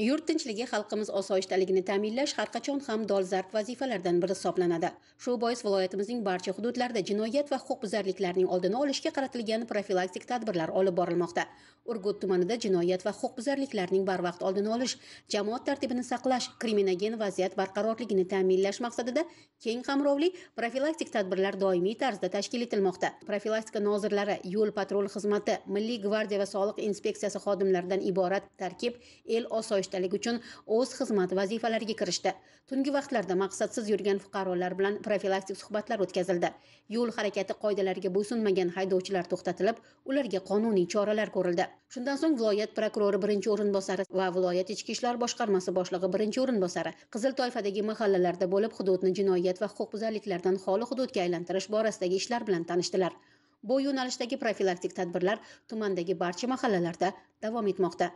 yurt tinchligi xalqimiz osoyishtaligini ta'minlash har qachon ham dolzarb vazifalardan biri hisoblanadi. Shu bois viloyatimizning barcha hududlarida jinoyat va huquqbuzarliklarning oldini olishga qaratilgan profilaktik tadbirlar olib borilmoqda. Urgut tumanida jinoyat va huquqbuzarliklarning barvaqt oldini olish jamoat tartibini saqlash kriminogen vaziyat barqarorligini ta'minlash maqsadida keng qamrovli profilaktik tadbirlar doimiy tarzda tashkil etilmoqda. Profilaktika nozirlari yo'l patrul xizmati milliy gvardiya va soliq inspeksiyasi xodimlaridan iborat tarkib el osoyish osoyishtalik uchun o'z xizmat vazifalariga kirishdi. Tungi vaqtlarda maqsadsiz yurgan fuqarolar bilan profilaktik suhbatlar o'tkazildi. Yo'l harakati qoidalariga bo'ysunmagan haydovchilar to'xtatilib ularga qonuniy choralar ko'rildi. Shundan so'ng viloyat prokurori birinchi o'rinbosari va viloyat ichki ishlar boshqarmasi boshlig'i birinchi o'rinbosari qizil toifadagi mahallalarda bo'lib hududni jinoyat va huquqbuzarliklardan xoli hududga aylantirish borasidagi ishlar bilan tanishdilar. Bu yo'nalishdagi profilaktik tadbirlar tumandagi barcha mahallalarda davom etmoqda.